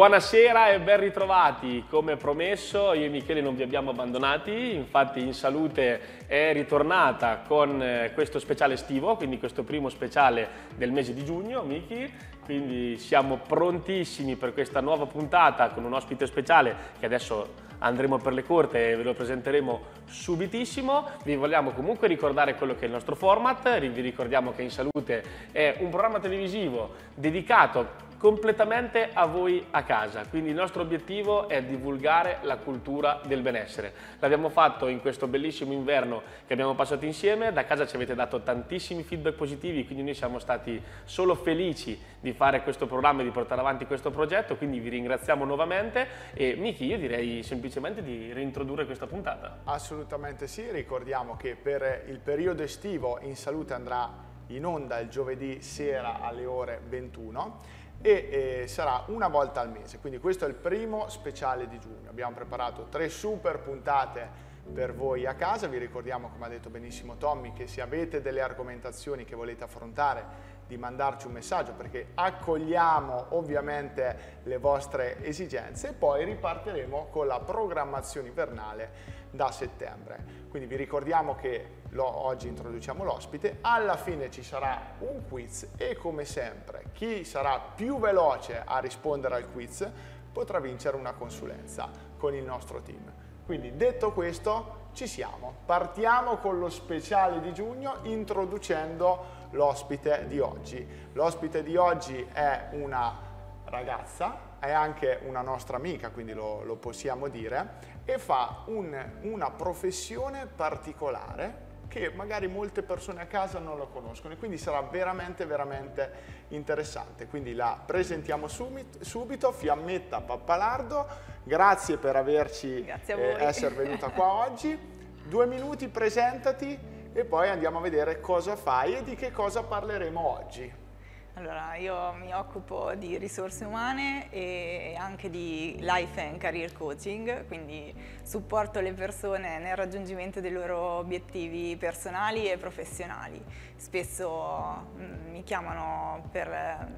Buonasera e ben ritrovati. Come promesso, io e Michele non vi abbiamo abbandonati, infatti in salute è ritornata con eh, questo speciale estivo, quindi questo primo speciale del mese di giugno, Miki. Quindi siamo prontissimi per questa nuova puntata con un ospite speciale che adesso andremo per le corte e ve lo presenteremo subitissimo. Vi vogliamo comunque ricordare quello che è il nostro format, vi ricordiamo che In Salute è un programma televisivo dedicato completamente a voi a casa, quindi il nostro obiettivo è divulgare la cultura del benessere. L'abbiamo fatto in questo bellissimo inverno che abbiamo passato insieme, da casa ci avete dato tantissimi feedback positivi, quindi noi siamo stati solo felici di fare questo programma e di portare avanti questo progetto, quindi vi ringraziamo nuovamente. E Miki io direi semplicemente di reintrodurre questa puntata. Assolutamente sì, ricordiamo che per il periodo estivo In Salute andrà in onda il giovedì sera alle ore 21 e eh, sarà una volta al mese, quindi questo è il primo speciale di giugno. Abbiamo preparato tre super puntate per voi a casa, vi ricordiamo come ha detto benissimo Tommy che se avete delle argomentazioni che volete affrontare di mandarci un messaggio perché accogliamo ovviamente le vostre esigenze e poi ripartiremo con la programmazione invernale da settembre. Quindi vi ricordiamo che oggi introduciamo l'ospite, alla fine ci sarà un quiz e come sempre chi sarà più veloce a rispondere al quiz potrà vincere una consulenza con il nostro team. Quindi detto questo ci siamo, partiamo con lo speciale di giugno introducendo l'ospite di oggi. L'ospite di oggi è una ragazza, è anche una nostra amica, quindi lo, lo possiamo dire, e fa un, una professione particolare che magari molte persone a casa non lo conoscono e quindi sarà veramente veramente interessante. Quindi la presentiamo subito, subito Fiammetta Pappalardo, grazie per averci eh, essere venuta qua oggi. Due minuti, presentati e poi andiamo a vedere cosa fai e di che cosa parleremo oggi. Allora, io mi occupo di risorse umane e anche di life and career coaching, quindi supporto le persone nel raggiungimento dei loro obiettivi personali e professionali. Spesso mm, mi chiamano per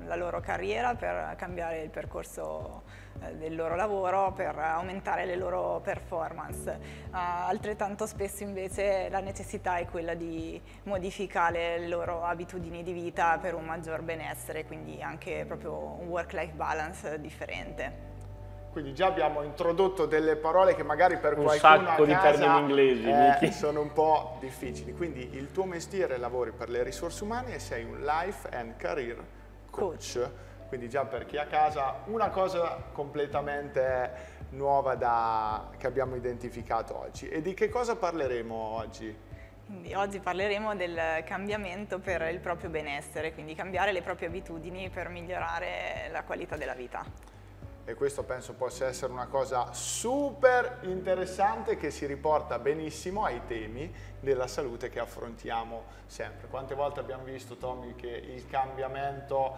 la loro carriera, per cambiare il percorso eh, del loro lavoro per aumentare le loro performance. Uh, altrettanto spesso invece la necessità è quella di modificare le loro abitudini di vita per un maggior benessere, quindi anche proprio un work-life balance differente. Quindi già abbiamo introdotto delle parole che magari per un qualcuno sacco di termini inglesi eh, sono un po' difficili. Quindi il tuo mestiere lavori per le risorse umane e sei un life and career coach. coach quindi già per chi è a casa una cosa completamente nuova da, che abbiamo identificato oggi. E di che cosa parleremo oggi? Quindi oggi parleremo del cambiamento per il proprio benessere, quindi cambiare le proprie abitudini per migliorare la qualità della vita e questo penso possa essere una cosa super interessante che si riporta benissimo ai temi della salute che affrontiamo sempre. Quante volte abbiamo visto, Tommy, che il cambiamento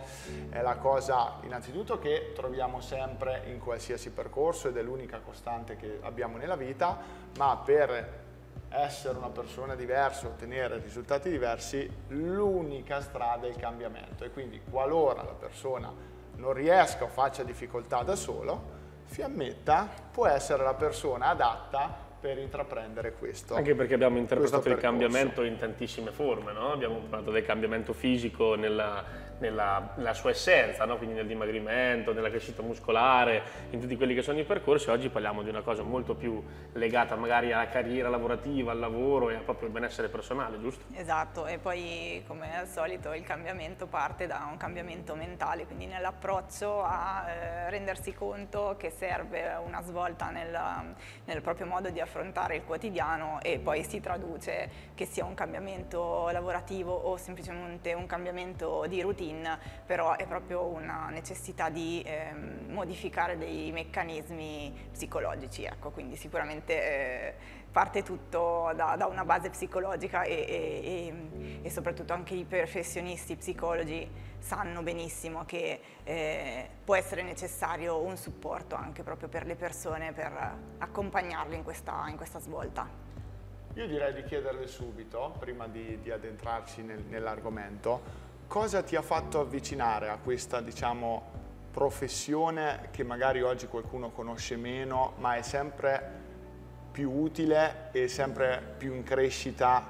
è la cosa innanzitutto che troviamo sempre in qualsiasi percorso ed è l'unica costante che abbiamo nella vita, ma per essere una persona diversa, ottenere risultati diversi, l'unica strada è il cambiamento e quindi qualora la persona non riesca o faccia difficoltà da solo, Fiammetta può essere la persona adatta per intraprendere questo. Anche perché abbiamo interpretato il cambiamento in tantissime forme, no? abbiamo parlato del cambiamento fisico nella, nella, nella sua essenza, no? quindi nel dimagrimento, nella crescita muscolare, in tutti quelli che sono i percorsi. Oggi parliamo di una cosa molto più legata magari alla carriera lavorativa, al lavoro e proprio il benessere personale, giusto? Esatto, e poi come al solito il cambiamento parte da un cambiamento mentale, quindi nell'approccio a eh, rendersi conto che serve una svolta nel, nel proprio modo di affrontare il quotidiano e poi si traduce che sia un cambiamento lavorativo o semplicemente un cambiamento di routine routine, però è proprio una necessità di eh, modificare dei meccanismi psicologici, ecco, quindi sicuramente eh, parte tutto da, da, una base psicologica e, e, e, soprattutto anche i professionisti psicologi sanno benissimo che eh, può essere necessario un supporto anche proprio per le persone per accompagnarle in questa, in questa svolta. Io direi di chiederle subito, prima di, di addentrarci nel, nell'argomento, cosa ti ha fatto avvicinare a questa, diciamo, professione che magari oggi qualcuno conosce meno, ma è sempre più utile e sempre più in crescita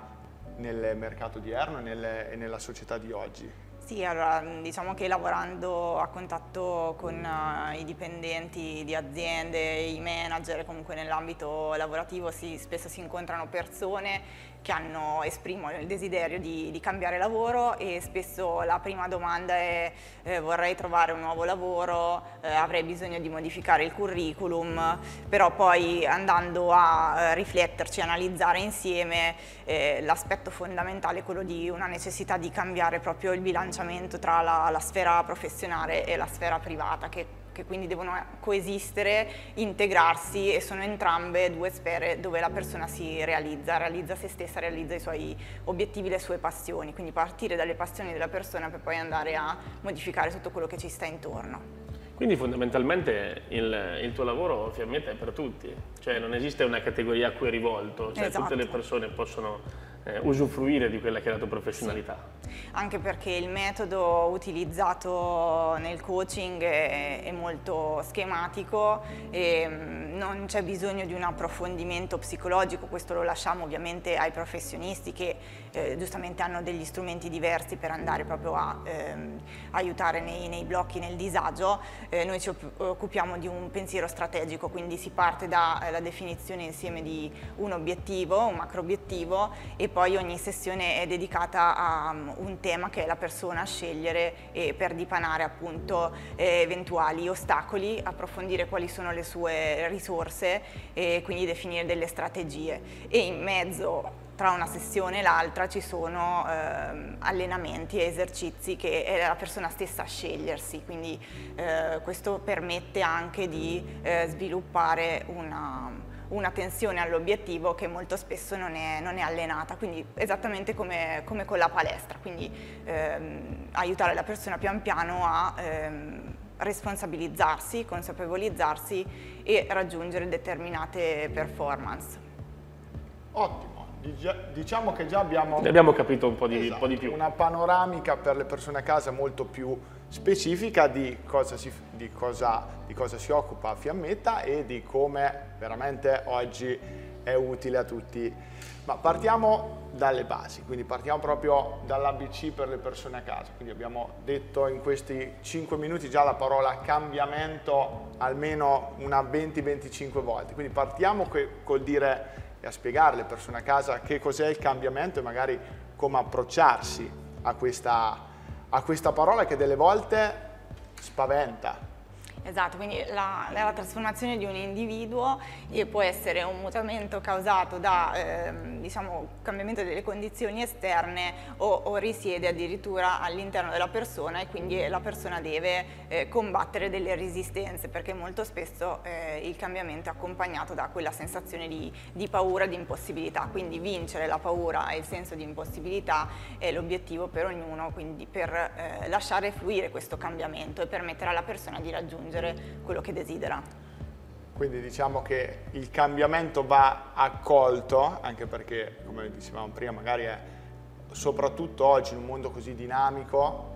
nel mercato odierno e, e nella società di oggi? Sì, allora diciamo che lavorando a contatto con uh, i dipendenti di aziende, i manager, comunque nell'ambito lavorativo si, spesso si incontrano persone che hanno, esprimono il desiderio di, di, cambiare lavoro e spesso la prima domanda è eh, vorrei trovare un nuovo lavoro, eh, avrei bisogno di modificare il curriculum, però poi andando a eh, rifletterci, analizzare insieme eh, l'aspetto fondamentale è quello di una necessità di cambiare proprio il bilanciamento tra la, la sfera professionale e la sfera privata che che quindi devono coesistere, integrarsi e sono entrambe due sfere dove la persona si realizza, realizza se stessa, realizza i suoi obiettivi, le sue passioni, quindi partire dalle passioni della persona per poi andare a modificare tutto quello che ci sta intorno. Quindi fondamentalmente il, il, tuo lavoro ovviamente è per tutti, cioè non esiste una categoria a cui è rivolto, cioè esatto. tutte le persone possono eh, usufruire di quella che è la tua professionalità. Sì. Anche perché il metodo utilizzato nel coaching è, è molto schematico e mm, non c'è bisogno di un approfondimento psicologico, questo lo lasciamo ovviamente ai professionisti che eh, giustamente hanno degli strumenti diversi per andare proprio a ehm, aiutare nei, nei, blocchi, nel disagio. Eh, noi ci occupiamo di un pensiero strategico, quindi si parte dalla definizione insieme di un obiettivo, un macro obiettivo e poi ogni sessione è dedicata a um, un tema che la persona a scegliere per dipanare appunto eh, eventuali ostacoli, approfondire quali sono le sue risorse e quindi definire delle strategie. E in mezzo tra una sessione e l'altra ci sono eh, allenamenti e esercizi che è la persona stessa a scegliersi, quindi eh, questo permette anche di eh, sviluppare una, una tensione all'obiettivo che molto spesso non è, non è allenata, quindi esattamente come, come, con la palestra, quindi ehm, aiutare la persona pian piano a ehm, responsabilizzarsi, consapevolizzarsi e raggiungere determinate performance. Ottimo. Diciamo che già abbiamo, abbiamo capito un po, di, esatto, un po' di più. Una panoramica per le persone a casa molto più specifica di cosa, si, di, cosa, di cosa, si, occupa Fiammetta e di come veramente oggi è utile a tutti. Ma partiamo dalle basi, quindi partiamo proprio dall'ABC per le persone a casa. Quindi abbiamo detto in questi 5 minuti già la parola cambiamento almeno una 20-25 volte. Quindi partiamo col dire e a spiegare alle persone a casa che cos'è il cambiamento e magari come approcciarsi a questa a questa parola che delle volte spaventa. Esatto, quindi la, la, trasformazione di un individuo può essere un mutamento causato da eh, diciamo, cambiamento delle condizioni esterne o, o risiede addirittura all'interno della persona e quindi la persona deve eh, combattere delle resistenze perché molto spesso eh, il cambiamento è accompagnato da quella sensazione di, di, paura, di impossibilità, quindi vincere la paura e il senso di impossibilità è l'obiettivo per ognuno, quindi per eh, lasciare fluire questo cambiamento e permettere alla persona di raggiungere raggiungere quello che desidera. Quindi diciamo che il cambiamento va accolto, anche perché, come dicevamo prima, magari è, soprattutto oggi in un mondo così dinamico,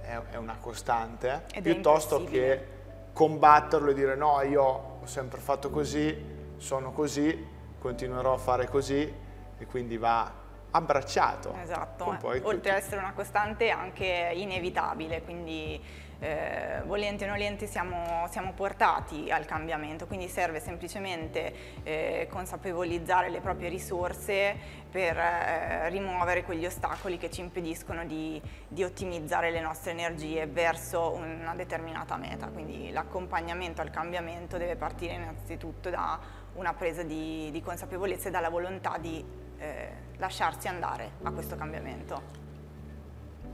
è, è una costante, Ed piuttosto che combatterlo e dire no, io ho sempre fatto così, sono così, continuerò a fare così e quindi va abbracciato. Esatto, oltre ad essere una costante anche inevitabile, quindi eh, volenti o nolenti siamo, siamo, portati al cambiamento, quindi serve semplicemente eh, consapevolizzare le proprie risorse per eh, rimuovere quegli ostacoli che ci impediscono di, di, ottimizzare le nostre energie verso una determinata meta, quindi l'accompagnamento al cambiamento deve partire innanzitutto da una presa di, di consapevolezza e dalla volontà di eh, lasciarsi andare a questo cambiamento.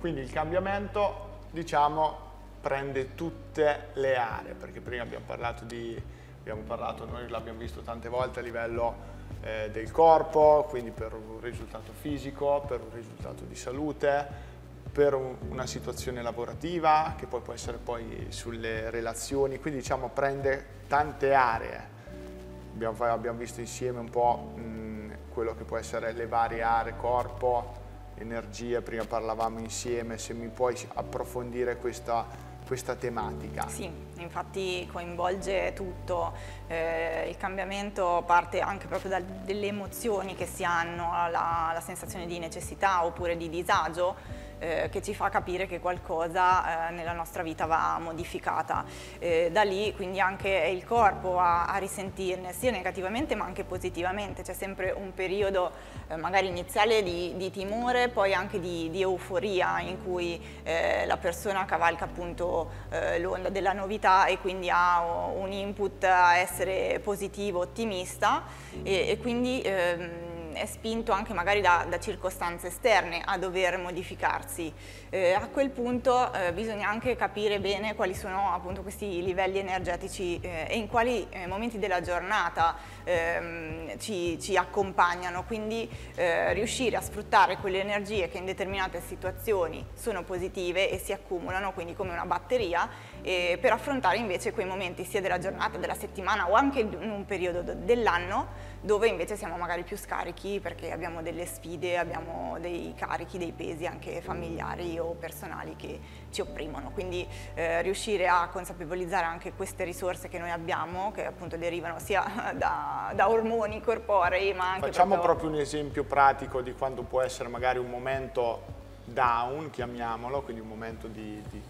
Quindi il cambiamento, diciamo, prende tutte le aree, perché prima abbiamo parlato di, abbiamo parlato, noi l'abbiamo visto tante volte a livello eh, del corpo, quindi per un risultato fisico, per un risultato di salute, per un, una situazione lavorativa, che poi può essere poi sulle relazioni, quindi diciamo prende tante aree. Abbiamo, abbiamo visto insieme un po' mh, quello che può essere le varie aree, corpo, energia, prima parlavamo insieme, se mi puoi approfondire questa questa tematica. Sì, infatti coinvolge tutto, eh, il cambiamento parte anche proprio dalle emozioni che si hanno, la, la sensazione di necessità oppure di disagio, eh, che ci fa capire che qualcosa eh, nella nostra vita va modificata. Eh, da lì quindi anche il corpo a, a, risentirne sia negativamente ma anche positivamente, c'è sempre un periodo eh, magari iniziale di, di, timore, poi anche di, di euforia in cui eh, la persona cavalca appunto eh, l'onda della novità e quindi ha un input a essere positivo, ottimista e, e quindi ehm, è spinto anche magari da, da, circostanze esterne a dover modificarsi. Eh, a quel punto eh, bisogna anche capire bene quali sono appunto questi livelli energetici eh, e in quali eh, momenti della giornata ehm, ci, ci, accompagnano, quindi eh, riuscire a sfruttare quelle energie che in determinate situazioni sono positive e si accumulano, quindi come una batteria, per affrontare invece quei momenti sia della giornata, della settimana o anche in un periodo dell'anno dove invece siamo magari più scarichi perché abbiamo delle sfide, abbiamo dei carichi, dei pesi anche familiari o personali che ci opprimono. Quindi eh, riuscire a consapevolizzare anche queste risorse che noi abbiamo, che appunto derivano sia da, da ormoni corporei ma anche... Facciamo proprio... proprio un esempio pratico di quando può essere magari un momento down, chiamiamolo, quindi un momento di, di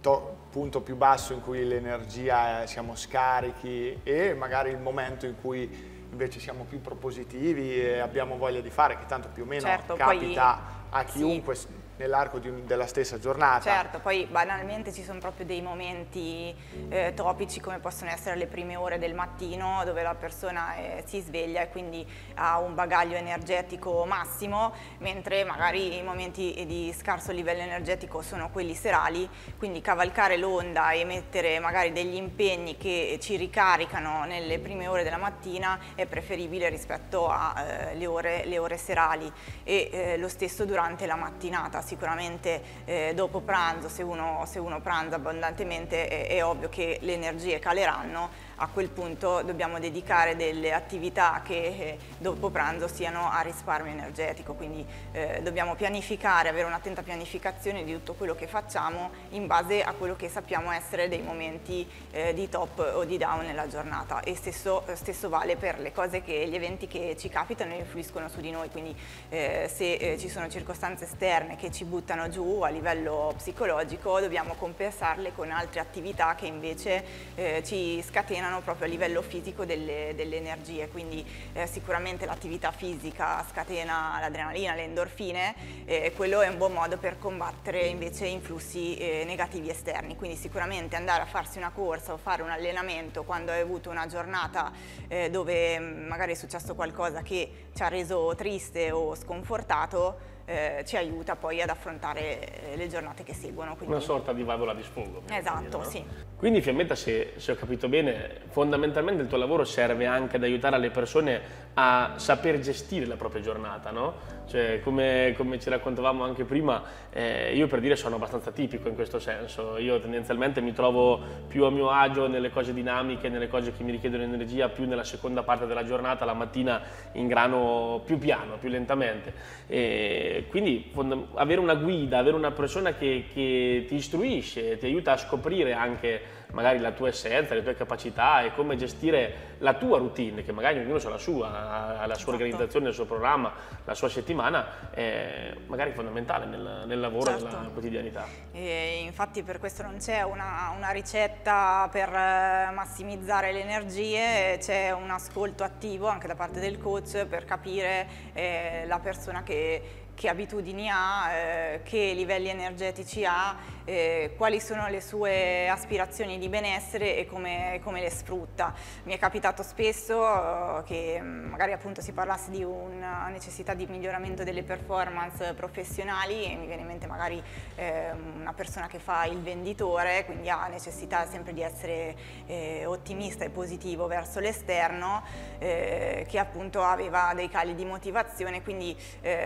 punto più basso in cui l'energia siamo scarichi e magari il momento in cui invece siamo più propositivi e abbiamo voglia di fare, che tanto più o meno certo, capita poi, a chiunque sì nell'arco della stessa giornata. Certo, poi banalmente ci sono proprio dei momenti eh, topici come possono essere le prime ore del mattino dove la persona eh, si sveglia e quindi ha un bagaglio energetico massimo, mentre magari i momenti di scarso livello energetico sono quelli serali, quindi cavalcare l'onda e mettere magari degli impegni che ci ricaricano nelle prime ore della mattina è preferibile rispetto alle eh, ore, ore serali e eh, lo stesso durante la mattinata sicuramente eh, dopo pranzo, se uno, se uno, pranza abbondantemente è, è ovvio che le energie caleranno a quel punto dobbiamo dedicare delle attività che eh, dopo pranzo siano a risparmio energetico, quindi eh, dobbiamo pianificare, avere un'attenta pianificazione di tutto quello che facciamo in base a quello che sappiamo essere dei momenti eh, di top o di down nella giornata. E stesso, stesso, vale per le cose che, gli eventi che ci capitano e influiscono su di noi, quindi eh, se eh, ci sono circostanze esterne che ci buttano giù a livello psicologico dobbiamo compensarle con altre attività che invece eh, ci scatenano scatenano proprio a livello fisico delle, delle energie, quindi eh, sicuramente l'attività fisica scatena l'adrenalina, le endorfine e quello è un buon modo per combattere invece influssi eh, negativi esterni, quindi sicuramente andare a farsi una corsa o fare un allenamento quando hai avuto una giornata eh, dove mm, magari è successo qualcosa che ci ha reso triste o sconfortato, eh, ci aiuta poi ad affrontare eh, le giornate che seguono. Quindi... Una sorta di valvola di sfogo. Esatto, dire, no? sì. Quindi Fiammetta, se, se, ho capito bene, fondamentalmente il tuo lavoro serve anche ad aiutare le persone a saper gestire la propria giornata, no? Cioè, come, come, ci raccontavamo anche prima, eh, io per dire sono abbastanza tipico in questo senso. Io tendenzialmente mi trovo più a mio agio nelle cose dinamiche, nelle cose che mi richiedono energia, più nella seconda parte della giornata, la mattina in grano più piano, più lentamente. E quindi avere una guida, avere una persona che, che ti istruisce, ti aiuta a scoprire anche magari la tua essenza, le tue capacità e come gestire la tua routine, che magari ognuno ha la sua, ha la sua esatto. organizzazione, il suo programma, la sua settimana, è magari fondamentale nel, nel lavoro certo. nella quotidianità. E infatti per questo non c'è una, una, ricetta per eh, massimizzare le energie, c'è un ascolto attivo anche da parte del coach per capire eh, la persona che che abitudini ha, eh, che livelli energetici ha, eh, quali sono le sue aspirazioni di benessere e come, come le sfrutta. Mi è capitato spesso eh, che magari appunto si parlasse di una necessità di miglioramento delle performance professionali e mi viene in mente magari eh, una persona che fa il venditore, quindi ha necessità sempre di essere eh, ottimista e positivo verso l'esterno, eh, che appunto aveva dei cali di motivazione, quindi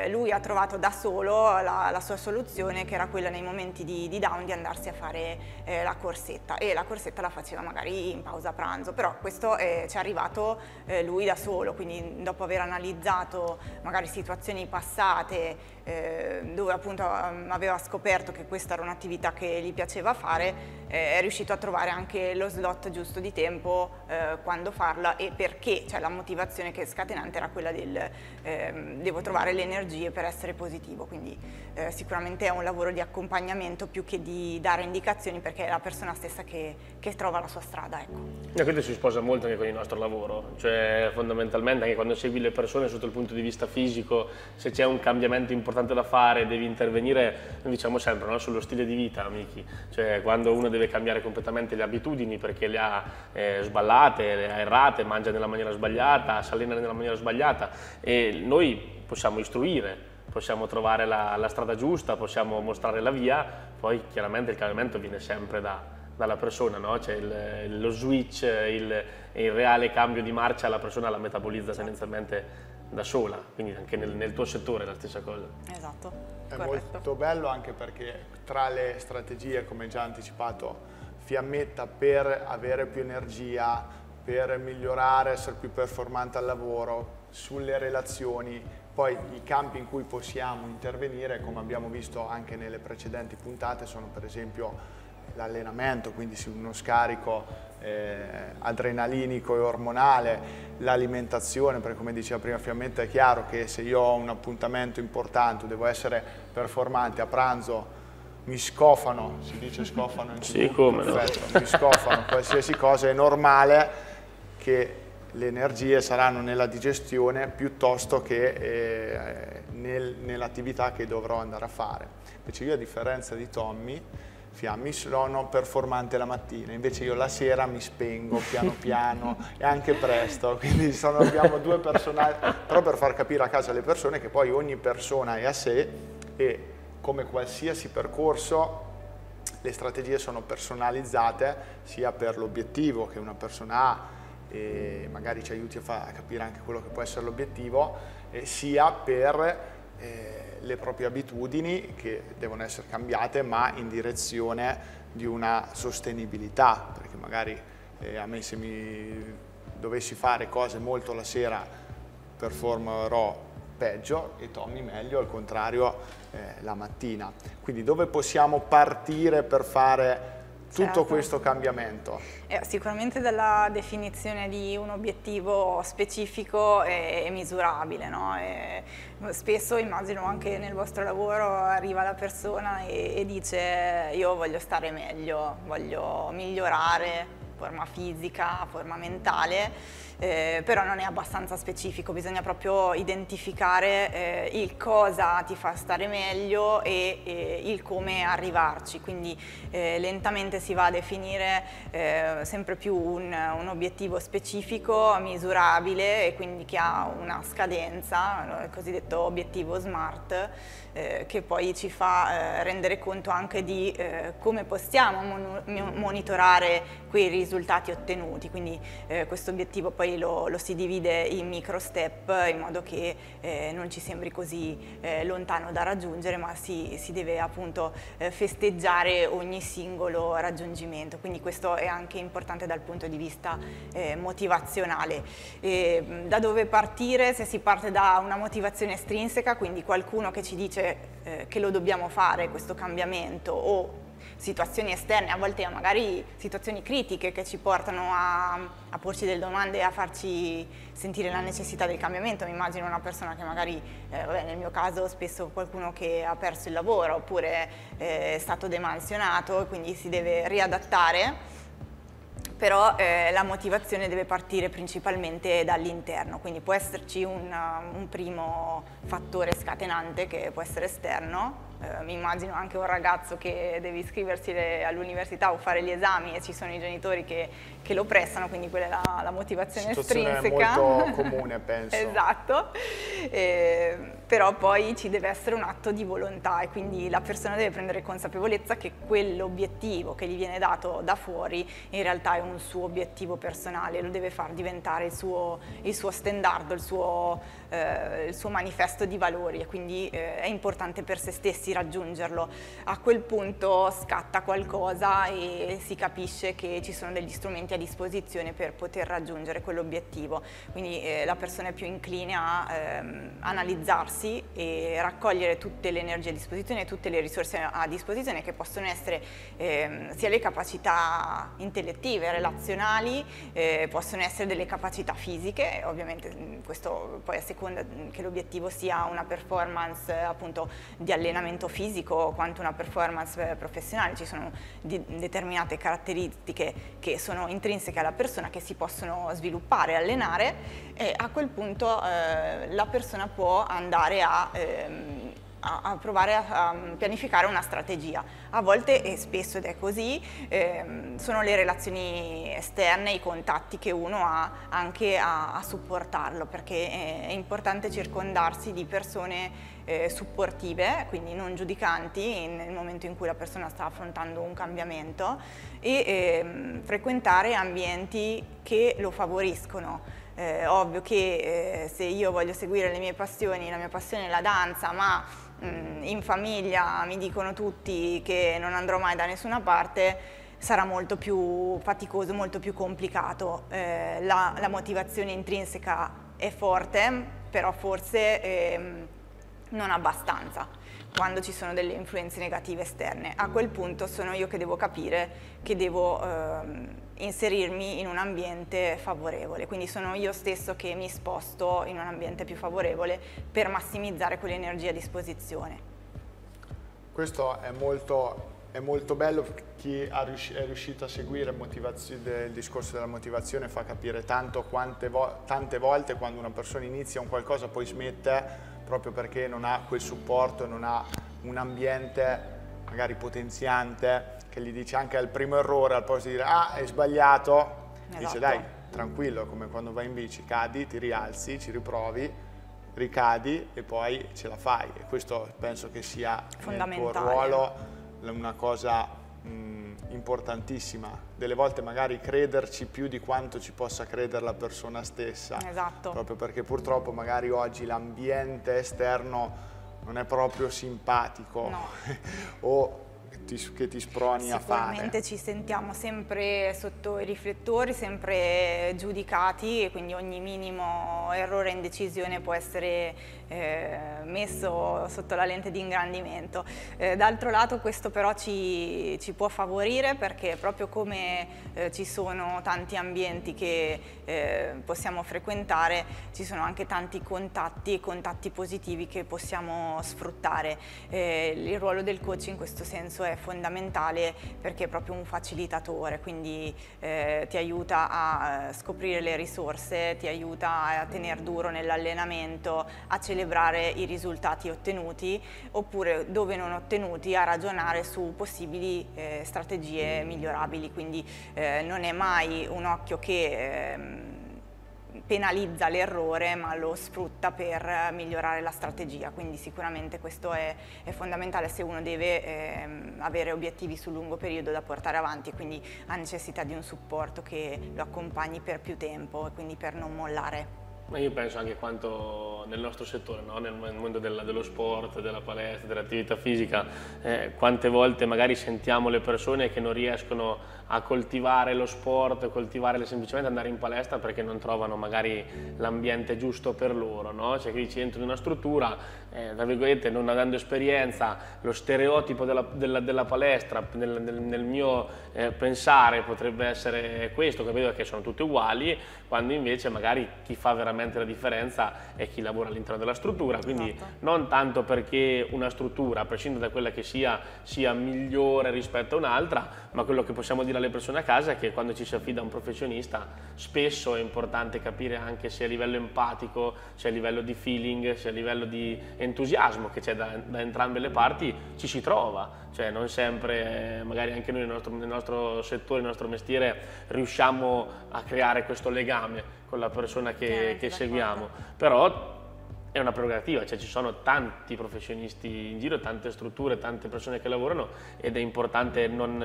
lui ha trovato trovato da solo la, la, sua soluzione che era quella nei momenti di, di down di andarsi a fare eh, la corsetta. E la corsetta la faceva magari in pausa pranzo, però questo eh, ci è arrivato eh, lui da solo, quindi dopo aver analizzato magari situazioni passate eh, dove appunto um, aveva scoperto che questa era un'attività che gli piaceva fare, eh, è riuscito a trovare anche lo slot giusto di tempo eh, quando farla e perché, cioè la motivazione che è scatenante era quella del ehm, devo trovare le energie per essere positivo, quindi eh, sicuramente è un lavoro di accompagnamento più che di dare indicazioni perché è la persona stessa che, che trova la sua strada. Ecco. E questo si sposa molto anche con il nostro lavoro, cioè fondamentalmente anche quando segui le persone sotto il punto di vista fisico, se c'è un cambiamento importante da fare devi intervenire, diciamo sempre, no? sullo stile di vita, amici, cioè quando uno deve cambiare completamente le abitudini perché le ha eh, sballate, le ha errate, mangia nella maniera sbagliata, si allena nella maniera sbagliata e noi possiamo istruire, possiamo trovare la, la strada giusta, possiamo mostrare la via, poi chiaramente il cambiamento viene sempre da, dalla persona, no? cioè il, lo switch, il, il, reale cambio di marcia la persona la metabolizza tendenzialmente da sola, quindi anche nel, nel tuo settore è la stessa cosa. Esatto. È corretto. molto bello anche perché tra le strategie, come già anticipato Fiammetta, per avere più energia, per migliorare, essere più performante al lavoro, sulle relazioni, poi i campi in cui possiamo intervenire, come abbiamo visto anche nelle precedenti puntate, sono per esempio l'allenamento, quindi uno scarico eh, adrenalinico e ormonale, l'alimentazione, perché come diceva prima Fiammetta è chiaro che se io ho un appuntamento importante, devo essere performante a pranzo, mi scofano, si dice scofano in sì, come perfetto, no? mi scofano qualsiasi cosa, è normale che le energie saranno nella digestione piuttosto che eh, nel, nell'attività che dovrò andare a fare. Invece io a differenza di Tommy, Fiammi sono performante la mattina, invece io la sera mi spengo piano piano e anche presto, quindi sono, abbiamo due personaggi, però per far capire a casa alle persone che poi ogni persona è a sé e come qualsiasi percorso le strategie sono personalizzate sia per l'obiettivo che una persona ha e magari ci aiuti a, a capire anche quello che può essere l'obiettivo, eh, sia per eh, le proprie abitudini che devono essere cambiate ma in direzione di una sostenibilità, perché magari eh, a me se mi dovessi fare cose molto la sera performerò peggio e Tommy meglio, al contrario eh, la mattina. Quindi dove possiamo partire per fare tutto certo. questo cambiamento? Eh, sicuramente dalla definizione di un obiettivo specifico e, e misurabile. No? E spesso immagino anche nel vostro lavoro arriva la persona e, e dice io voglio stare meglio, voglio migliorare forma fisica, forma mentale eh, però non è abbastanza specifico, bisogna proprio identificare eh, il cosa ti fa stare meglio e, e il come arrivarci, quindi eh, lentamente si va a definire eh, sempre più un, un, obiettivo specifico, misurabile e quindi che ha una scadenza, il cosiddetto obiettivo SMART, eh, che poi ci fa eh, rendere conto anche di come possiamo monitorare quei risultati ottenuti, quindi questo obiettivo poi poi lo, lo, si divide in micro step in modo che eh, non ci sembri così eh, lontano da raggiungere ma si, si deve appunto eh, festeggiare ogni singolo raggiungimento. Quindi questo è anche importante dal punto di vista eh, motivazionale. E, da dove partire? Se si parte da una motivazione estrinseca quindi qualcuno che ci dice eh, che lo dobbiamo fare questo cambiamento o situazioni esterne, a volte magari situazioni critiche che ci portano a, a porci delle domande e a farci sentire la necessità del cambiamento. Mi immagino una persona che magari, eh, vabbè, nel mio caso spesso qualcuno che ha perso il lavoro oppure eh, è stato demansionato e quindi si deve riadattare però eh, la motivazione deve partire principalmente dall'interno, quindi può esserci un, un primo fattore scatenante che può essere esterno, eh, mi immagino anche un ragazzo che deve iscriversi all'università o fare gli esami e ci sono i genitori che, che lo prestano, quindi quella è la, la motivazione Situazione estrinseca. molto comune, penso. esatto, eh, però poi ci deve essere un atto di volontà e quindi la persona deve prendere consapevolezza che quell'obiettivo che gli viene dato da fuori in realtà è un suo obiettivo personale, lo deve far diventare il suo, il suo standard, il suo, eh, il suo manifesto di valori e quindi eh, è importante per se stessi raggiungerlo. A quel punto scatta qualcosa e si capisce che ci sono degli strumenti a disposizione per poter raggiungere quell'obiettivo. Quindi eh, la persona è più incline a ehm, analizzarsi e raccogliere tutte le energie a disposizione, tutte le risorse a disposizione che possono essere ehm, sia le capacità intellettive, relazionali, eh, possono essere delle capacità fisiche, ovviamente questo poi a seconda che l'obiettivo sia una performance appunto di allenamento fisico quanto una performance professionale, ci sono determinate caratteristiche che sono intrinseche alla persona che si possono sviluppare allenare e a quel punto eh, la persona può andare a ehm, a, provare a, a, pianificare una strategia. A volte, e spesso ed è così, ehm, sono le relazioni esterne, i contatti che uno ha anche a, a supportarlo, perché è, è, importante circondarsi di persone eh, supportive, quindi non giudicanti nel momento in cui la persona sta affrontando un cambiamento e ehm, frequentare ambienti che lo favoriscono. Eh, ovvio che eh, se io voglio seguire le mie passioni, la mia passione è la danza, ma in famiglia mi dicono tutti che non andrò mai da nessuna parte, sarà molto più faticoso, molto più complicato. Eh, la, la, motivazione intrinseca è forte, però forse eh, non abbastanza quando ci sono delle influenze negative esterne. A quel punto sono io che devo capire che devo eh, inserirmi in un ambiente favorevole, quindi sono io stesso che mi sposto in un ambiente più favorevole per massimizzare quell'energia a disposizione. Questo è molto, è molto bello, chi è riuscito a seguire il discorso della motivazione fa capire tanto quante vo tante volte quando una persona inizia un qualcosa poi smette proprio perché non ha quel supporto, non ha un ambiente magari potenziante che gli dice anche al primo errore, al posto di dire ah hai sbagliato, esatto. dice dai tranquillo come quando vai in bici, cadi, ti rialzi, ci riprovi, ricadi e poi ce la fai e questo penso che sia nel tuo ruolo una cosa mh, importantissima. Delle volte magari crederci più di quanto ci possa credere la persona stessa. Esatto. Proprio perché purtroppo magari oggi l'ambiente esterno non è proprio simpatico no. o ti, che ti sproni a fare. Sicuramente ci sentiamo sempre sotto i riflettori, sempre giudicati e quindi ogni minimo errore in decisione può essere eh, messo sotto la lente di ingrandimento. Eh, D'altro lato questo però ci, ci, può favorire perché proprio come eh, ci sono tanti ambienti che eh, possiamo frequentare, ci sono anche tanti contatti e contatti positivi che possiamo sfruttare. Eh, il ruolo del coach in questo senso è fondamentale perché è proprio un facilitatore, quindi eh, ti aiuta a scoprire le risorse, ti aiuta a tenere duro nell'allenamento, a celebrare i risultati ottenuti oppure dove non ottenuti a ragionare su possibili eh, strategie migliorabili, quindi eh, non è mai un occhio che ehm, penalizza l'errore ma lo sfrutta per migliorare la strategia, quindi sicuramente questo è, è fondamentale se uno deve ehm, avere obiettivi sul lungo periodo da portare avanti e quindi ha necessità di un supporto che lo accompagni per più tempo e quindi per non mollare. Ma io penso anche quanto nel nostro settore, no? nel mondo della, dello sport, della palestra, dell'attività fisica, eh, quante volte magari sentiamo le persone che non riescono a coltivare lo sport, coltivare semplicemente andare in palestra perché non trovano magari l'ambiente giusto per loro, no? Cioè che ci entro in una struttura, eh, tra virgolette, non avendo esperienza, lo stereotipo della, della, della palestra nel, nel, nel mio eh, pensare potrebbe essere questo, capito? Che sono tutti uguali, quando invece magari chi fa veramente la differenza è chi lavora all'interno della struttura, quindi esatto. non tanto perché una struttura, a prescindere da quella che sia, sia migliore rispetto a un'altra, ma quello che possiamo dire alle persone a casa è che quando ci si affida a un professionista spesso è importante capire anche se a livello empatico, se a livello di feeling, se a livello di entusiasmo che c'è da, da entrambe le parti ci si trova cioè non sempre, magari anche noi nel nostro, nel nostro, settore, nel nostro mestiere riusciamo a creare questo legame con la persona che, che seguiamo, però è una prerogativa, cioè ci sono tanti professionisti in giro, tante strutture, tante persone che lavorano ed è importante non,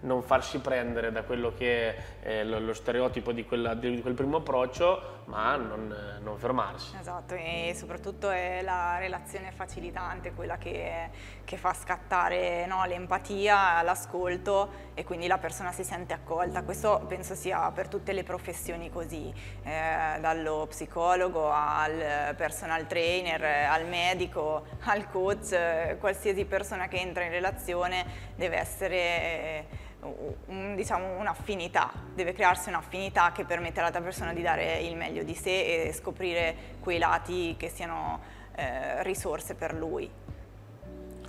non farsi prendere da quello che è lo, lo stereotipo di, quella, di, quel primo approccio, ma non, non, fermarsi. Esatto, e soprattutto è la relazione facilitante, quella che, che fa scattare no, l'empatia, l'ascolto e quindi la persona si sente accolta. Questo penso sia per tutte le professioni così, eh, dallo psicologo al personal trainer, al medico, al coach, qualsiasi persona che entra in relazione deve essere un, diciamo, un'affinità, deve crearsi un'affinità che permette all'altra persona di dare il meglio di sé e scoprire quei lati che siano eh, risorse per lui.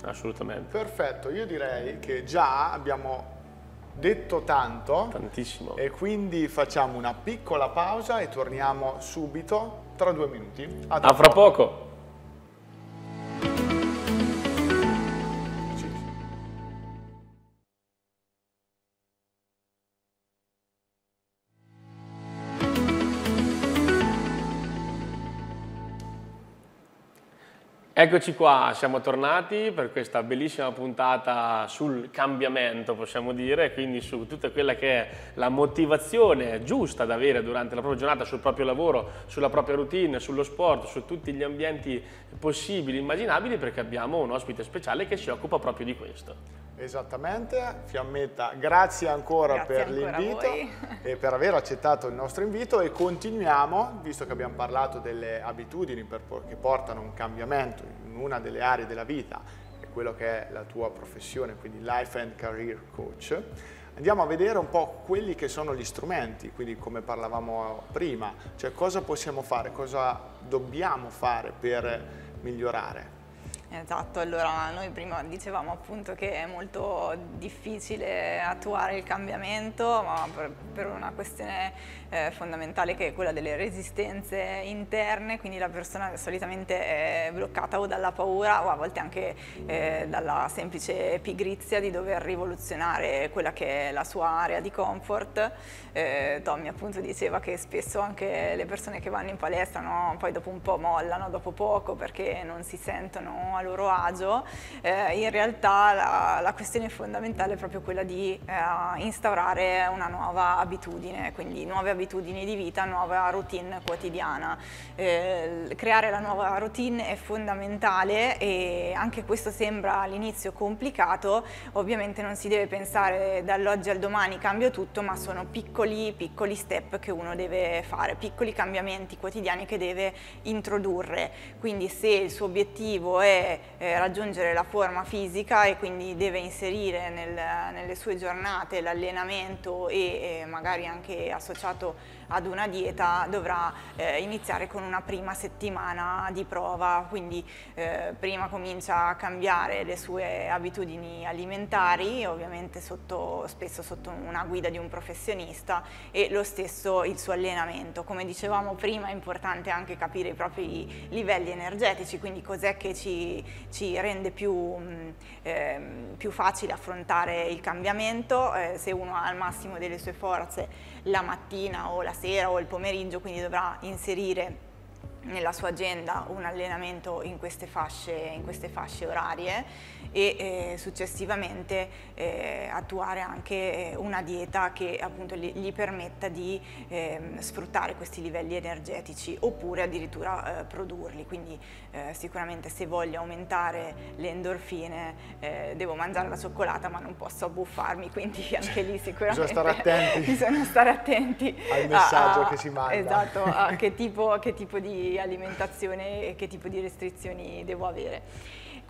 Assolutamente. Perfetto, io direi che già abbiamo detto tanto. Tantissimo. E quindi facciamo una piccola pausa e torniamo subito tra due minuti. A, A fra poco. Eccoci qua, siamo tornati per questa bellissima puntata sul cambiamento, possiamo dire, quindi su tutta quella che è la motivazione giusta da avere durante la propria giornata sul proprio lavoro, sulla propria routine, sullo sport, su tutti gli ambienti possibili, immaginabili, perché abbiamo un ospite speciale che si occupa proprio di questo. Esattamente, Fiammetta, grazie ancora grazie per l'invito e per aver accettato il nostro invito e continuiamo, visto che abbiamo parlato delle abitudini per, che portano un cambiamento in una delle aree della vita, e quello che è la tua professione, quindi Life and Career Coach, andiamo a vedere un po' quelli che sono gli strumenti, quindi come parlavamo prima, cioè cosa possiamo fare, cosa dobbiamo fare per migliorare. Esatto, allora noi prima dicevamo appunto che è molto difficile attuare il cambiamento, ma per, per una questione eh, fondamentale che è quella delle resistenze interne, quindi la persona solitamente è bloccata o dalla paura o a volte anche eh, dalla semplice pigrizia di dover rivoluzionare quella che è la sua area di comfort. Eh, Tommy appunto diceva che spesso anche le persone che vanno in palestra no, poi dopo un po' mollano, dopo poco perché non si sentono a loro agio, eh, in realtà la, la, questione fondamentale è proprio quella di eh, instaurare una nuova abitudine, quindi nuove abitudini di vita, nuova routine quotidiana. Eh, creare la nuova routine è fondamentale e anche questo sembra all'inizio complicato, ovviamente non si deve pensare dall'oggi al domani cambio tutto, ma sono piccoli, piccoli step che uno deve fare, piccoli cambiamenti quotidiani che deve introdurre. Quindi se il suo obiettivo è eh, raggiungere la forma fisica e quindi deve inserire nel, nelle sue giornate l'allenamento e eh, magari anche associato ad una dieta dovrà eh, iniziare con una prima settimana di prova, quindi eh, prima comincia a cambiare le sue abitudini alimentari, ovviamente sotto, spesso sotto una guida di un professionista e lo stesso il suo allenamento. Come dicevamo prima è importante anche capire i propri livelli energetici, quindi cos'è che ci, ci, rende più, mh, eh, più, facile affrontare il cambiamento, eh, se uno ha al massimo delle sue forze la mattina o la sera o il pomeriggio, quindi dovrà inserire nella sua agenda un allenamento in queste fasce, in queste fasce orarie e eh, successivamente eh, attuare anche eh, una dieta che appunto gli, gli permetta di ehm, sfruttare questi livelli energetici oppure addirittura eh, produrli, quindi eh, sicuramente se voglio aumentare le endorfine eh, devo mangiare la cioccolata ma non posso abbuffarmi, quindi anche lì sicuramente bisogna stare attenti, bisogna stare attenti al messaggio a, che si manda. Esatto, a che tipo, che tipo di alimentazione e che tipo di restrizioni devo avere.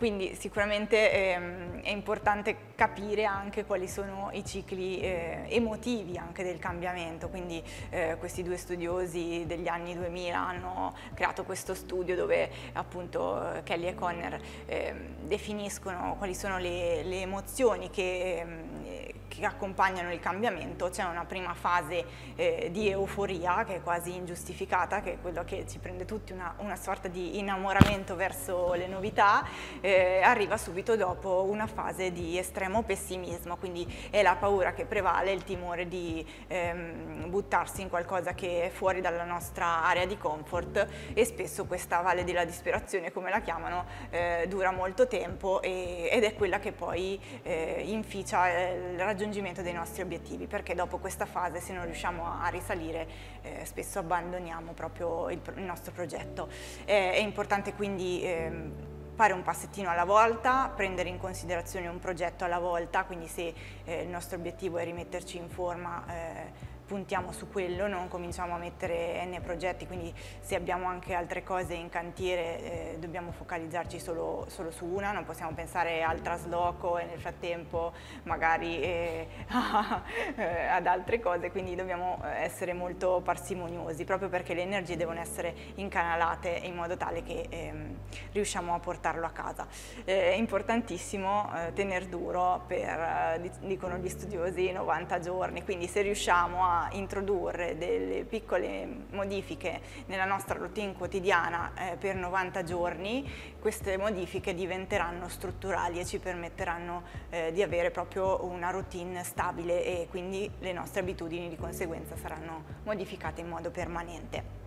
Quindi sicuramente ehm, è importante capire anche quali sono i cicli eh, emotivi anche del cambiamento, quindi eh, questi due studiosi degli anni 2000 hanno creato questo studio dove appunto Kelly e Conner eh, definiscono quali sono le, le emozioni che ehm, che accompagnano il cambiamento, c'è una prima fase eh, di euforia che è quasi ingiustificata, che è quello che ci prende tutti una, una sorta di innamoramento verso le novità, eh, arriva subito dopo una fase di estremo pessimismo, quindi è la paura che prevale, il timore di ehm, buttarsi in qualcosa che è fuori dalla nostra area di comfort. E spesso questa valle della disperazione, come la chiamano, eh, dura molto tempo e, ed è quella che poi eh, inficia il raggiungimento raggiungimento dei nostri obiettivi, perché dopo questa fase se non riusciamo a risalire eh, spesso abbandoniamo proprio il, il nostro progetto. Eh, è importante quindi ehm, fare un passettino alla volta, prendere in considerazione un progetto alla volta, quindi se eh, il nostro obiettivo è rimetterci in forma eh, puntiamo su quello, non cominciamo a mettere n progetti, quindi se abbiamo anche altre cose in cantiere eh, dobbiamo focalizzarci solo, solo, su una, non possiamo pensare al trasloco e nel frattempo magari eh, ad altre cose, quindi dobbiamo essere molto parsimoniosi, proprio perché le energie devono essere incanalate in modo tale che ehm, riusciamo a portarlo a casa. Eh, è importantissimo eh, tenere duro per, eh, dicono gli studiosi, 90 giorni, quindi se riusciamo a introdurre delle piccole modifiche nella nostra routine quotidiana eh, per 90 giorni, queste modifiche diventeranno strutturali e ci permetteranno eh, di avere proprio una routine stabile e quindi le nostre abitudini di conseguenza saranno modificate in modo permanente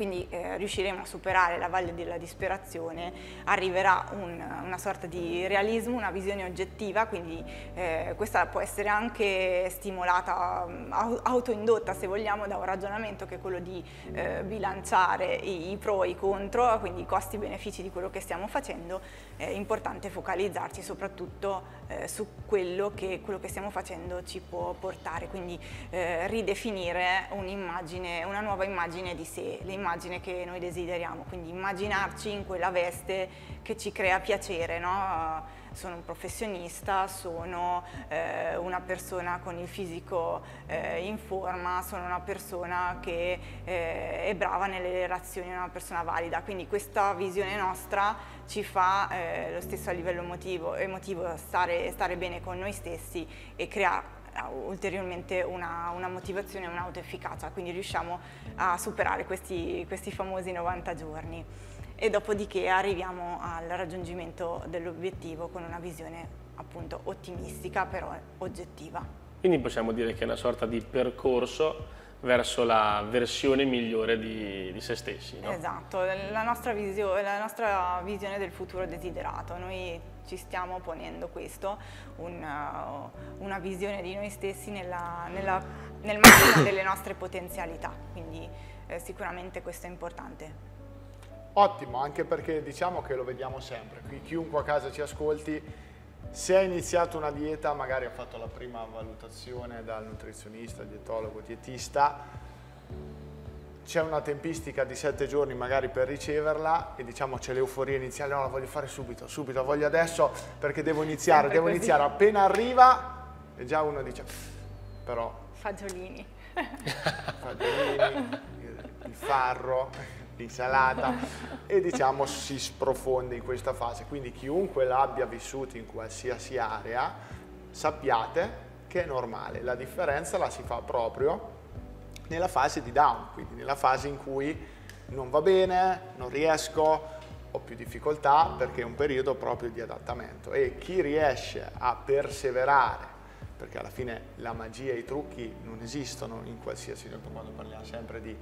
quindi eh, riusciremo a superare la valle della disperazione, arriverà un, una sorta di realismo, una visione oggettiva, quindi eh, questa può essere anche stimolata, autoindotta se vogliamo, da un ragionamento che è quello di eh, bilanciare i, i, pro e i contro, quindi i costi e benefici di quello che stiamo facendo, è importante focalizzarci soprattutto eh, su quello che, quello che stiamo facendo ci può portare, quindi eh, ridefinire un'immagine, una nuova immagine di sé, l'immagine che noi desideriamo, quindi immaginarci in quella veste che ci crea piacere, no? sono un professionista, sono eh, una persona con il fisico eh, in forma, sono una persona che eh, è brava nelle relazioni, una persona valida, quindi questa visione nostra ci fa eh, lo stesso a livello emotivo, emotivo stare, stare bene con noi stessi e crea ulteriormente una, una motivazione e un'autoefficacia, quindi riusciamo a superare questi, questi famosi 90 giorni e dopodiché arriviamo al raggiungimento dell'obiettivo con una visione appunto ottimistica però oggettiva. Quindi possiamo dire che è una sorta di percorso verso la versione migliore di, di se stessi. No? Esatto, la nostra, visio, la nostra, visione del futuro desiderato. Noi ci stiamo ponendo questo, un, uh, una visione di noi stessi nella, nella, nel massimo delle nostre potenzialità, quindi eh, sicuramente questo è importante. Ottimo, anche perché diciamo che lo vediamo sempre, qui chiunque a casa ci ascolti, se ha iniziato una dieta, magari ha fatto la prima valutazione dal nutrizionista, dietologo, dietista, c'è una tempistica di sette giorni magari per riceverla e diciamo c'è l'euforia iniziale, no la voglio fare subito, subito, la voglio adesso perché devo iniziare, sempre devo così. iniziare, appena arriva e già uno dice però... Fagiolini. Fagiolini, il farro l'insalata. E diciamo si sprofonda in questa fase. Quindi chiunque l'abbia vissuto in qualsiasi area sappiate che è normale, la differenza la si fa proprio nella fase di down, quindi nella fase in cui non va bene, non riesco, ho più difficoltà perché è un periodo proprio di adattamento. E chi riesce a perseverare perché alla fine la magia e i trucchi non esistono in qualsiasi modo, parliamo sempre di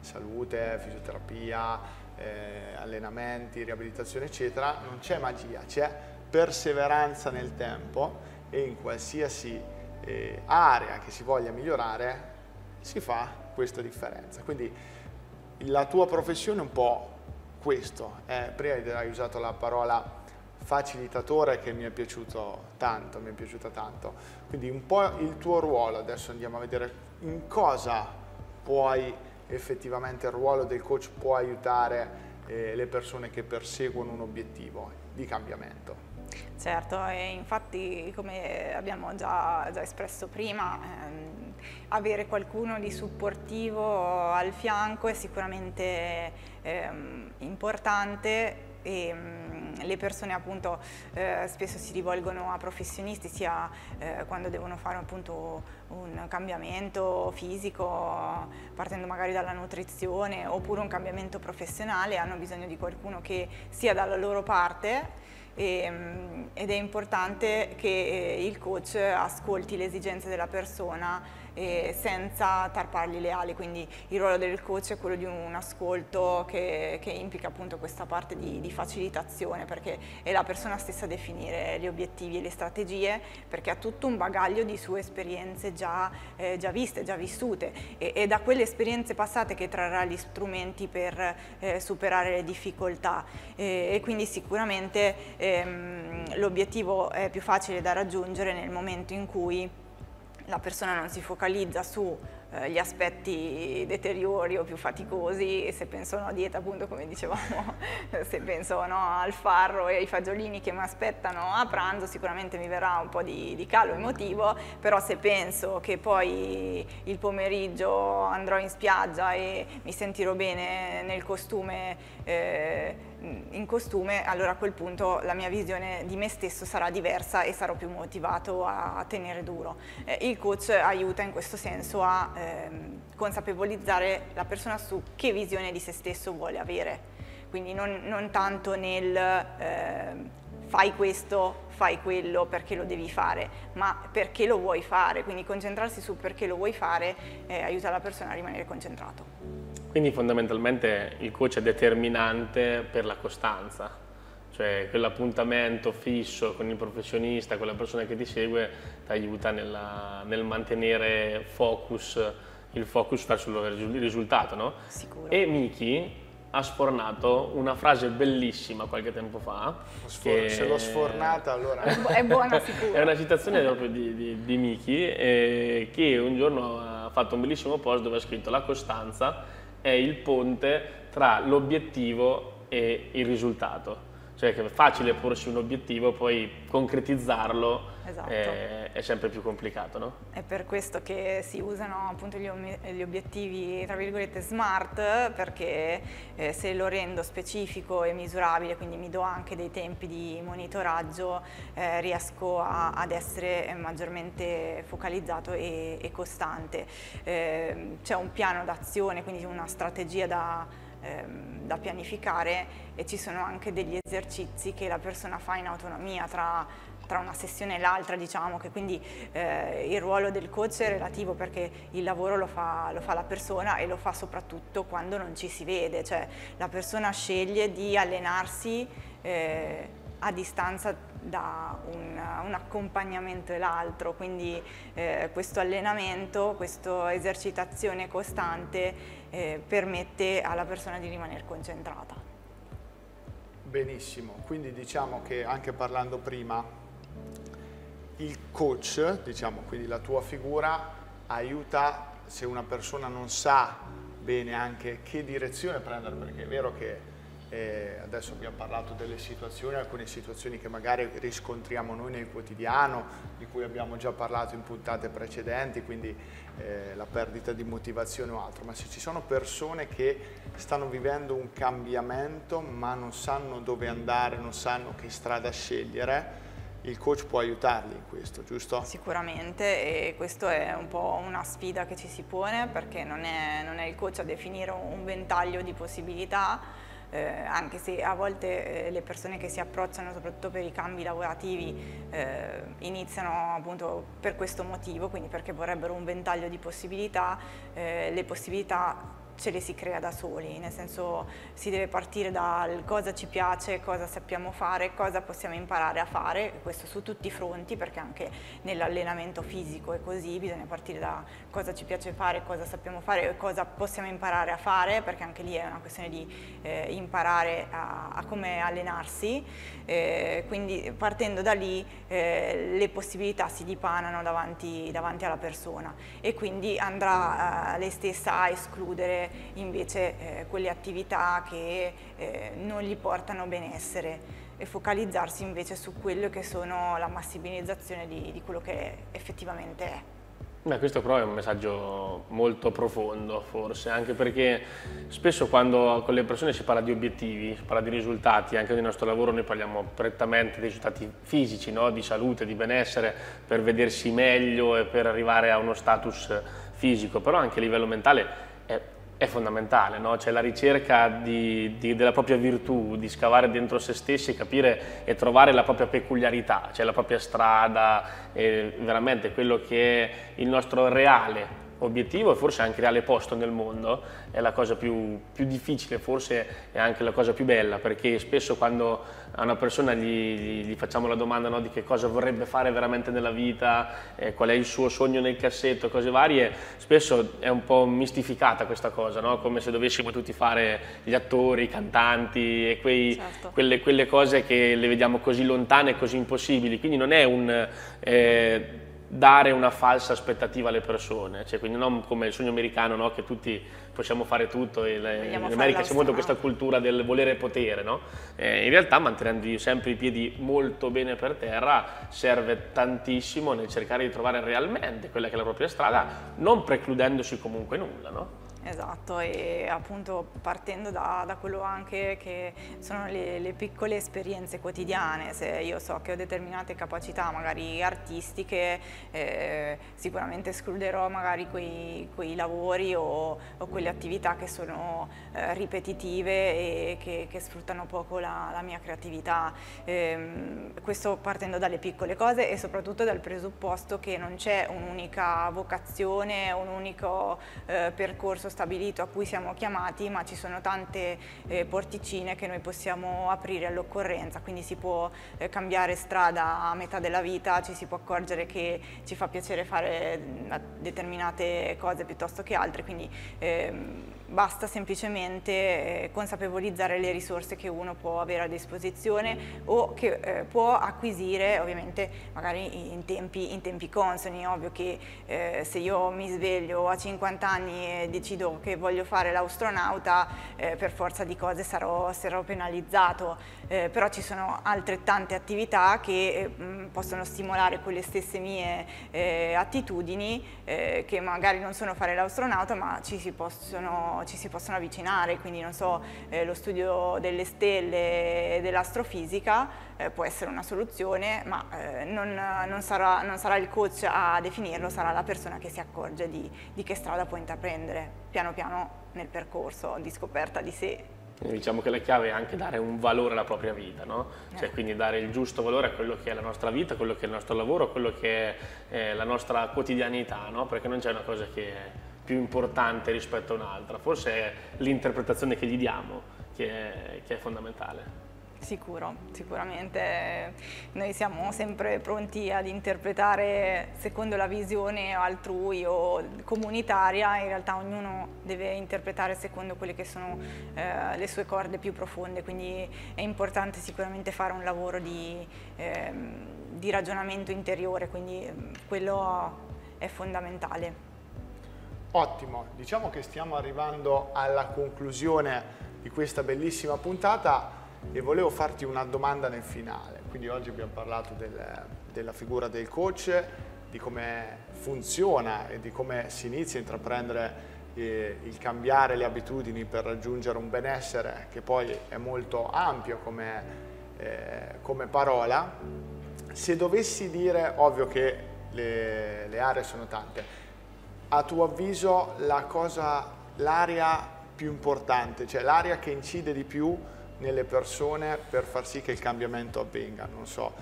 salute, fisioterapia, eh, allenamenti, riabilitazione eccetera, non c'è magia, c'è perseveranza nel tempo e in qualsiasi eh, area che si voglia migliorare si fa questa differenza. Quindi la tua professione è un po' questo, eh, prima hai usato la parola facilitatore che mi è piaciuto tanto, mi è piaciuta tanto, quindi un po' il tuo ruolo, adesso andiamo a vedere in cosa puoi effettivamente il ruolo del coach può aiutare eh, le persone che perseguono un obiettivo di cambiamento. Certo, e infatti come abbiamo già, già espresso prima, ehm, avere qualcuno di supportivo al fianco è sicuramente ehm, importante e mh, le persone appunto eh, spesso si rivolgono a professionisti sia eh, quando devono fare appunto un cambiamento fisico partendo magari dalla nutrizione oppure un cambiamento professionale hanno bisogno di qualcuno che sia dalla loro parte. E, mm, ed è importante che eh, il coach ascolti le esigenze della persona eh, senza tarpargli le ali, quindi il ruolo del coach è quello di un ascolto che, che implica appunto questa parte di, di, facilitazione perché è la persona stessa a definire gli obiettivi e le strategie perché ha tutto un bagaglio di sue esperienze già, eh, già viste, già vissute. E, e, da quelle esperienze passate che trarrà gli strumenti per eh, superare le difficoltà. E quindi sicuramente ehm, l'obiettivo è più facile da raggiungere nel momento in cui la persona non si focalizza su eh, aspetti deteriori o più faticosi se penso a una dieta appunto come dicevamo se penso no, al farro e ai fagiolini che mi aspettano a pranzo sicuramente mi verrà un po' di, di calo emotivo però se penso che poi il pomeriggio andrò in spiaggia e mi sentirò bene nel costume eh, in costume, allora a quel punto la mia visione di me stesso sarà diversa e sarò più motivato a, tenere duro. Eh, il coach aiuta in questo senso a ehm, consapevolizzare la persona su che visione di se stesso vuole avere. Quindi non, non tanto nel eh, fai questo, fai quello perché lo devi fare, ma perché lo vuoi fare. Quindi concentrarsi su perché lo vuoi fare eh, aiuta la persona a rimanere concentrato. Quindi fondamentalmente il coach è determinante per la costanza, cioè quell'appuntamento fisso con il professionista, con la persona che ti segue, ti aiuta nella, nel mantenere focus, il focus verso il risultato. No? Sicuro. E Miki ha sfornato una frase bellissima qualche tempo fa. Che... Se l'ho sfornata allora... è buona sicuro. È una citazione proprio di, di, di Miki eh, che un giorno ha fatto un bellissimo post dove ha scritto la costanza è il ponte tra l'obiettivo e il risultato. Cioè che è facile porsi un obiettivo, poi concretizzarlo esatto. è, è, sempre più complicato. No? È per questo che si usano appunto gli, gli obiettivi tra virgolette smart, perché eh, se lo rendo specifico e misurabile, quindi mi do anche dei tempi di monitoraggio, eh, riesco a, ad essere maggiormente focalizzato e, e costante. Eh, C'è un piano d'azione, quindi una strategia da ehm, da pianificare e ci sono anche degli esercizi che la persona fa in autonomia tra, tra una sessione e l'altra, diciamo che quindi eh, il ruolo del coach è relativo perché il lavoro lo fa, lo fa, la persona e lo fa soprattutto quando non ci si vede, cioè la persona sceglie di allenarsi eh, a distanza da un, un accompagnamento e l'altro, quindi eh, questo allenamento, questa esercitazione costante eh, permette alla persona di rimanere concentrata. Benissimo, quindi diciamo che anche parlando prima, il coach, diciamo quindi la tua figura, aiuta se una persona non sa bene anche che direzione prendere, perché è vero che eh, adesso abbiamo parlato delle situazioni, alcune situazioni che magari riscontriamo noi nel quotidiano, di cui abbiamo già parlato in puntate precedenti, quindi eh, la perdita di motivazione o altro, ma se ci sono persone che stanno vivendo un cambiamento ma non sanno dove andare, non sanno che strada scegliere, il coach può aiutarli in questo, giusto? Sicuramente e questa è un po' una sfida che ci si pone perché non è, non è il coach a definire un ventaglio di possibilità, eh, anche se a volte eh, le persone che si approcciano soprattutto per i cambi lavorativi eh, iniziano appunto per questo motivo, quindi perché vorrebbero un ventaglio di possibilità, eh, le possibilità ce le si crea da soli, nel senso si deve partire dal cosa ci piace, cosa sappiamo fare, cosa possiamo imparare a fare, questo su tutti i fronti perché anche nell'allenamento fisico è così, bisogna partire da cosa ci piace fare, cosa sappiamo fare e cosa possiamo imparare a fare perché anche lì è una questione di eh, imparare a, a, come allenarsi, eh, quindi partendo da lì eh, le possibilità si dipanano davanti, davanti, alla persona e quindi andrà eh, lei stessa a escludere invece eh, quelle attività che eh, non gli portano benessere e focalizzarsi invece su quello che sono la massimizzazione di, di quello che effettivamente è. Beh, questo però è un messaggio molto profondo forse, anche perché spesso quando con le persone si parla di obiettivi, si parla di risultati, anche nel nostro lavoro noi parliamo prettamente di risultati fisici, no? di salute, di benessere, per vedersi meglio e per arrivare a uno status fisico, però anche a livello mentale è è fondamentale, no? cioè la ricerca di, di, della propria virtù, di scavare dentro se stessi, capire e trovare la propria peculiarità, cioè la propria strada, veramente quello che è il nostro reale obiettivo e forse anche reale posto nel mondo è la cosa più, più, difficile, forse è anche la cosa più bella, perché spesso quando a una persona gli, gli facciamo la domanda no, di che cosa vorrebbe fare veramente nella vita, eh, qual è il suo sogno nel cassetto, cose varie, spesso è un po' mistificata questa cosa, no? come se dovessimo tutti fare gli attori, i cantanti e quei, certo. quelle, quelle, cose che le vediamo così lontane e così impossibili, quindi non è un... Eh, dare una falsa aspettativa alle persone, cioè, quindi non come il sogno americano no? che tutti possiamo fare tutto, in America c'è molto questa cultura del volere potere, no? eh, in realtà mantenendo sempre i piedi molto bene per terra serve tantissimo nel cercare di trovare realmente quella che è la propria strada, non precludendosi comunque nulla. No? Esatto, e appunto partendo da, da quello anche che sono le, le, piccole esperienze quotidiane, se io so che ho determinate capacità magari artistiche, eh, sicuramente escluderò magari quei, quei lavori o, o, quelle attività che sono eh, ripetitive e che, che, sfruttano poco la, la mia creatività. Eh, questo partendo dalle piccole cose e soprattutto dal presupposto che non c'è un'unica vocazione, un unico eh, percorso stabilito a cui siamo chiamati, ma ci sono tante eh, porticine che noi possiamo aprire all'occorrenza, quindi si può eh, cambiare strada a metà della vita, ci si può accorgere che ci fa piacere fare mm, determinate cose piuttosto che altre, quindi ehm, basta semplicemente eh, consapevolizzare le risorse che uno può avere a disposizione o che eh, può acquisire ovviamente magari in tempi, in tempi consoni, ovvio che eh, se io mi sveglio a 50 anni e decido che voglio fare l'astronauta eh, per forza di cose sarò, sarò penalizzato, eh, però ci sono altrettante attività che eh, mh, possono stimolare quelle stesse mie attitudini che magari non sono fare l'astronauta ma ci si possono ci si possono avvicinare, quindi non so, eh, lo studio delle stelle e dell'astrofisica eh, può essere una soluzione, ma eh, non, non, sarà, non, sarà, il coach a definirlo, sarà la persona che si accorge di, di che strada può intraprendere piano piano nel percorso di scoperta di sé Diciamo che la chiave è anche dare un valore alla propria vita, no? cioè, eh. quindi dare il giusto valore a quello che è la nostra vita, a quello che è il nostro lavoro, a quello che è eh, la nostra quotidianità, no? perché non c'è una cosa che è più importante rispetto a un'altra, forse è l'interpretazione che gli diamo che è, che è fondamentale. Sicuro, sicuramente noi siamo sempre pronti ad interpretare secondo la visione altrui o comunitaria, in realtà ognuno deve interpretare secondo quelle che sono eh, le sue corde più profonde, quindi è importante sicuramente fare un lavoro di, eh, di ragionamento interiore, quindi quello è fondamentale. Ottimo, diciamo che stiamo arrivando alla conclusione di questa bellissima puntata e volevo farti una domanda nel finale. Quindi oggi abbiamo parlato del, della figura del coach, di come funziona e di come si inizia a intraprendere eh, il cambiare le abitudini per raggiungere un benessere che poi è molto ampio come, eh, come parola. Se dovessi dire, ovvio che le, le aree sono tante, a tuo avviso la cosa, l'area più importante, cioè l'area che incide di più nelle persone per far sì che il cambiamento avvenga, non so,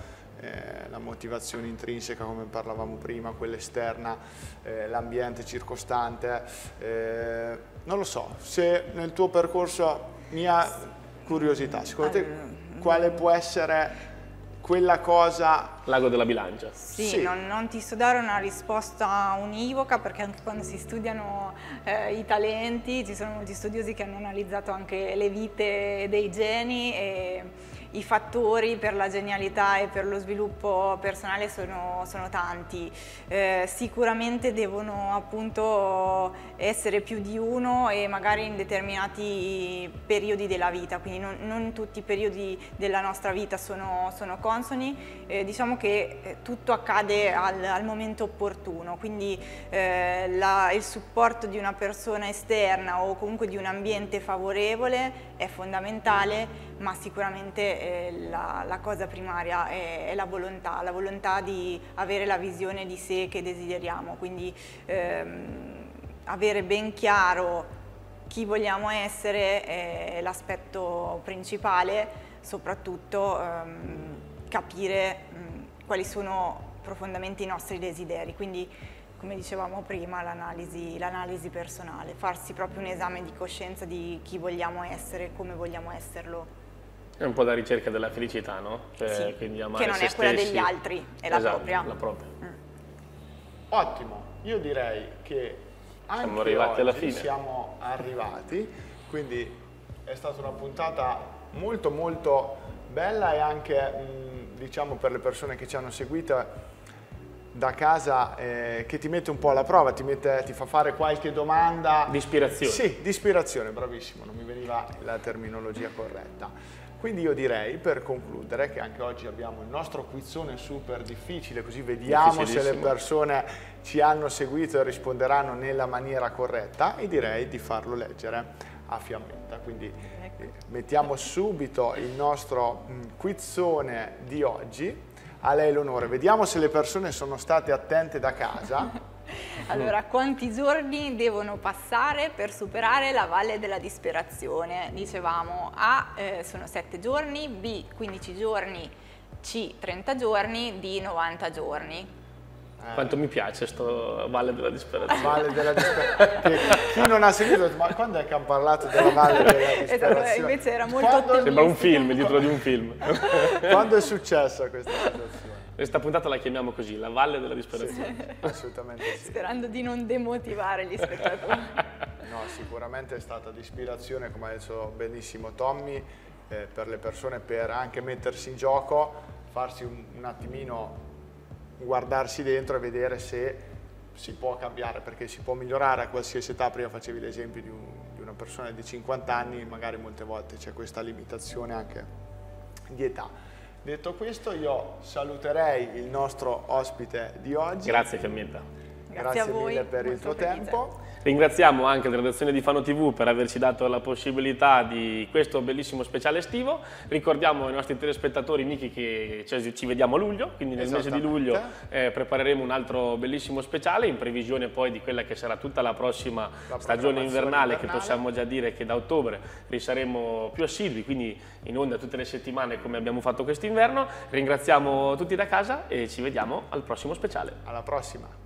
eh, la motivazione intrinseca come parlavamo prima, quella esterna, eh, l'ambiente circostante, eh, non lo so, se nel tuo percorso mia curiosità, secondo te quale può essere quella cosa... L'ago della bilancia. Sì, sì. Non, non, ti so dare una risposta univoca perché anche quando si studiano eh, i talenti ci sono molti studiosi che hanno analizzato anche le vite dei geni e i fattori per la genialità e per lo sviluppo personale sono, sono tanti. Eh, sicuramente devono appunto essere più di uno e magari in determinati periodi della vita, quindi non, non tutti i periodi della nostra vita sono, sono consoni. Eh, diciamo che eh, tutto accade al, al momento opportuno, quindi eh, la, il supporto di una persona esterna o comunque di un ambiente favorevole è fondamentale, ma sicuramente eh, la, la, cosa primaria è, è, la volontà, la volontà di avere la visione di sé che desideriamo, quindi ehm, avere ben chiaro chi vogliamo essere è l'aspetto principale, soprattutto ehm, capire mh, quali sono profondamente i nostri desideri, quindi come dicevamo prima l'analisi personale, farsi proprio un esame di coscienza di chi vogliamo essere, come vogliamo esserlo. È un po' la ricerca della felicità, no? Cioè, sì, che non è quella degli altri, è la esatto, propria. La propria. Mm. Ottimo, io direi che anche siamo arrivati alla fine. Siamo arrivati, quindi è stata una puntata molto molto bella e anche mh, diciamo per le persone che ci hanno seguito da casa eh, che ti mette un po' alla prova, ti, mette, ti, fa fare qualche domanda. Di ispirazione. Sì, di ispirazione, bravissimo, non mi veniva la terminologia corretta. Quindi io direi per concludere che anche oggi abbiamo il nostro quizzone super difficile, così vediamo se le persone ci hanno seguito e risponderanno nella maniera corretta e direi di farlo leggere a fiammetta. Quindi ecco. eh, mettiamo subito il nostro mm, quizzone di oggi. A lei l'onore. Vediamo se le persone sono state attente da casa. Allora, quanti giorni devono passare per superare la valle della disperazione? Dicevamo A eh, sono 7 giorni, B 15 giorni, C 30 giorni, D 90 giorni. Eh. Quanto mi piace sto Valle della Disperazione. Valle della Disperazione. chi non ha seguito, ma quando è che hanno parlato della Valle della esatto, Disperazione? Esatto, invece era molto. Sembra un film, dietro di un film. quando è successa questa situazione? Questa puntata la chiamiamo così, la Valle della Disperazione. Sì. Assolutamente sì. Sperando di non demotivare gli spettatori. no, sicuramente è stata di ispirazione, come ha detto benissimo Tommy, eh, per le persone per anche mettersi in gioco, farsi un, un attimino guardarsi dentro e vedere se si può cambiare, perché si può migliorare a qualsiasi età. Prima facevi l'esempio di, un, di una persona di 50 anni, magari molte volte c'è questa limitazione anche di età. Detto questo io saluterei il nostro ospite di oggi. Grazie Fiammetta. Grazie, Grazie mille per il tuo felice. Ringraziamo anche la redazione di Fano TV per averci dato la possibilità di questo bellissimo speciale estivo. Ricordiamo ai nostri telespettatori, Niki, che ci vediamo a luglio, quindi nel mese di luglio eh, prepareremo un altro bellissimo speciale in previsione poi di quella che sarà tutta la prossima la stagione invernale, invernale, che possiamo già dire che da ottobre saremo più assidui, quindi in onda tutte le settimane come abbiamo fatto quest'inverno. Ringraziamo tutti da casa e ci vediamo al prossimo speciale. Alla prossima!